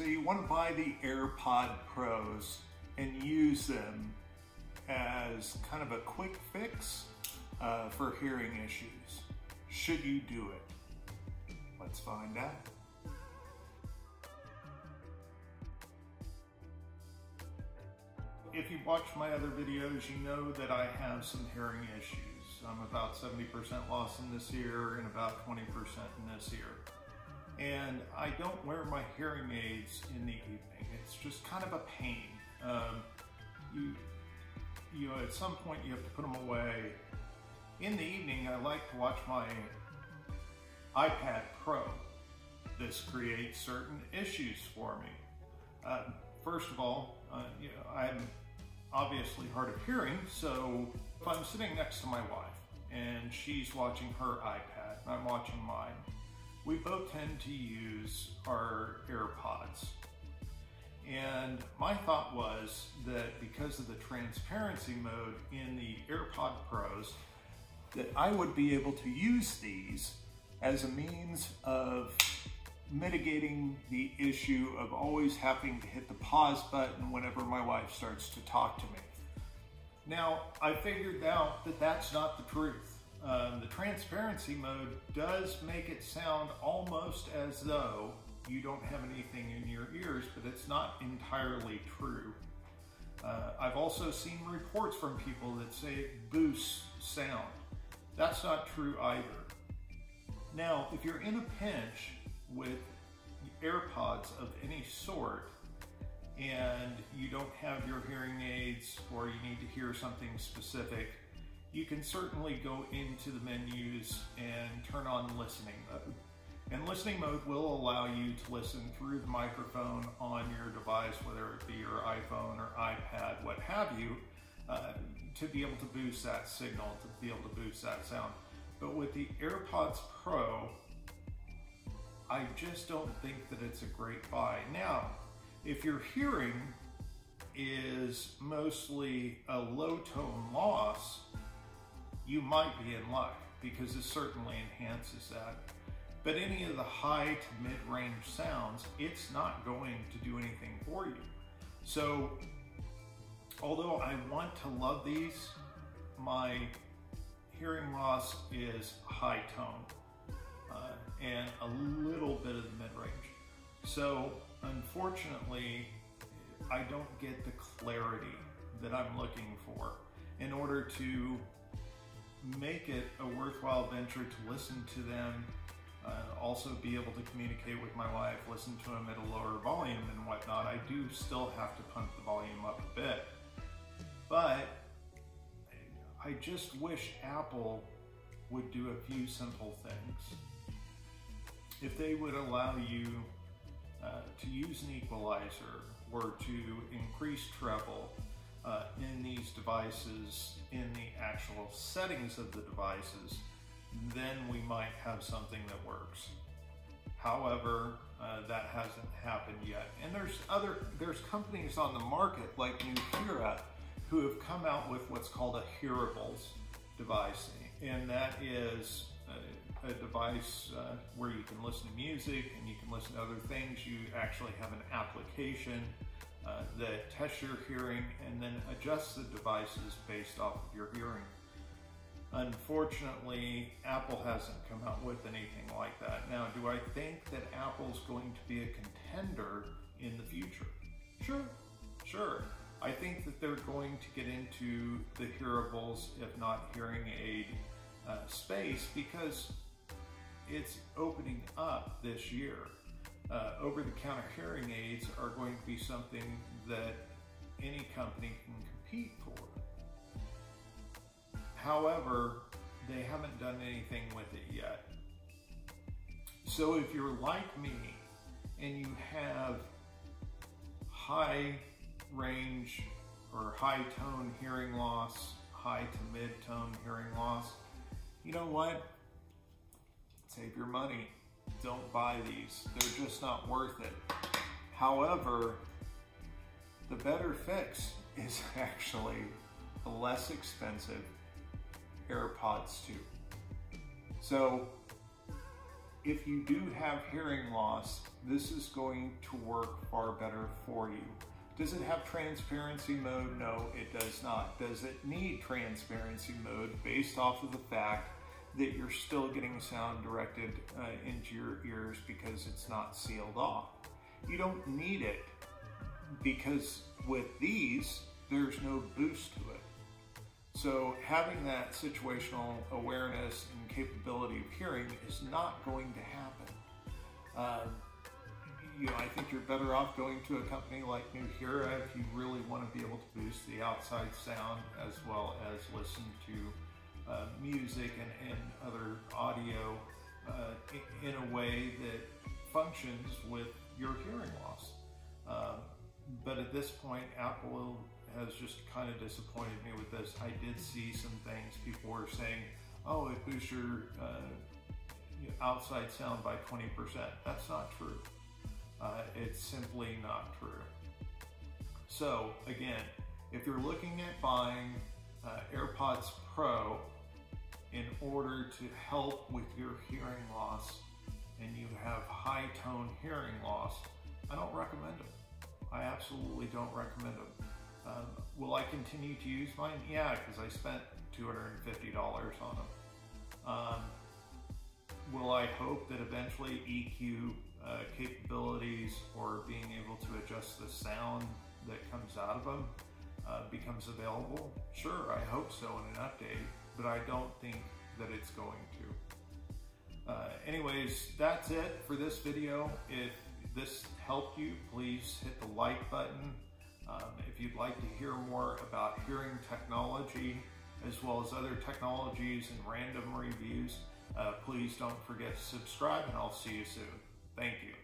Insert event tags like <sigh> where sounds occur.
So you want to buy the AirPod Pros and use them as kind of a quick fix uh, for hearing issues. Should you do it? Let's find out. If you watch my other videos, you know that I have some hearing issues. I'm about 70% loss in this ear and about 20% in this ear. And I don't wear my hearing aids in the evening. It's just kind of a pain. Um, you, you know, at some point you have to put them away. In the evening, I like to watch my iPad Pro. This creates certain issues for me. Uh, first of all, uh, you know, I'm obviously hard of hearing, so if I'm sitting next to my wife and she's watching her iPad and I'm watching mine, we both tend to use our AirPods. And my thought was that because of the transparency mode in the AirPod Pros, that I would be able to use these as a means of mitigating the issue of always having to hit the pause button whenever my wife starts to talk to me. Now, I figured out that that's not the truth. Um, the transparency mode does make it sound almost as though you don't have anything in your ears, but it's not entirely true. Uh, I've also seen reports from people that say it boosts sound. That's not true either. Now, if you're in a pinch with AirPods of any sort and you don't have your hearing aids or you need to hear something specific, you can certainly go into the menus and turn on listening mode. And listening mode will allow you to listen through the microphone on your device, whether it be your iPhone or iPad, what have you, uh, to be able to boost that signal, to be able to boost that sound. But with the AirPods Pro, I just don't think that it's a great buy. Now, if your hearing is mostly a low tone loss, you might be in luck because it certainly enhances that. But any of the high to mid range sounds, it's not going to do anything for you. So, although I want to love these, my hearing loss is high tone uh, and a little bit of the mid range. So, unfortunately, I don't get the clarity that I'm looking for in order to make it a worthwhile venture to listen to them, uh, also be able to communicate with my wife, listen to them at a lower volume and whatnot. I do still have to pump the volume up a bit, but I just wish Apple would do a few simple things. If they would allow you uh, to use an equalizer or to increase treble uh, in these devices in the actual settings of the devices, then we might have something that works. However, uh, that hasn't happened yet. And there's other, there's companies on the market like Nuheara who have come out with what's called a hearables device. And that is a, a device uh, where you can listen to music and you can listen to other things. You actually have an application uh, that tests your hearing and then adjusts the devices based off of your hearing. Unfortunately, Apple hasn't come out with anything like that. Now, do I think that Apple's going to be a contender in the future? Sure, sure. I think that they're going to get into the hearables, if not hearing aid uh, space, because it's opening up this year uh, over-the-counter hearing aids are going to be something that any company can compete for. However, they haven't done anything with it yet. So if you're like me and you have high range or high tone hearing loss, high to mid tone hearing loss, you know what? Save your money don't buy these. They're just not worth it. However, the better fix is <laughs> actually the less expensive AirPods 2. So if you do have hearing loss, this is going to work far better for you. Does it have transparency mode? No, it does not. Does it need transparency mode based off of the fact that you're still getting sound directed uh, into your ears because it's not sealed off? You don't need it because with these, there's no boost to it. So having that situational awareness and capability of hearing is not going to happen. Uh, you know, I think you're better off going to a company like New Nuheara if you really want to be able to boost the outside sound as well as listen to uh, music and, and, other audio uh, in a way that functions with your hearing loss. Uh, but at this point, Apple has just kind of disappointed me with this. I did see some things people were saying, oh, it boosts your uh, outside sound by 20%. That's not true. Uh, it's simply not true. So again, if you're looking at buying uh, AirPods Pro in order to help with your hearing loss and you have high tone hearing loss, I don't recommend them. I absolutely don't recommend them. Um, will I continue to use mine? Yeah, because I spent $250 on them. Um, will I hope that eventually EQ uh, capabilities or being able to adjust the sound that comes out of them uh, becomes available? Sure, I hope so in an update, but I don't think that it's going to. Uh, anyways, that's it for this video. If this helped you, please hit the like button. Um, if you'd like to hear more about hearing technology, as well as other technologies and random reviews, uh, please don't forget to subscribe and I'll see you soon. Thank you.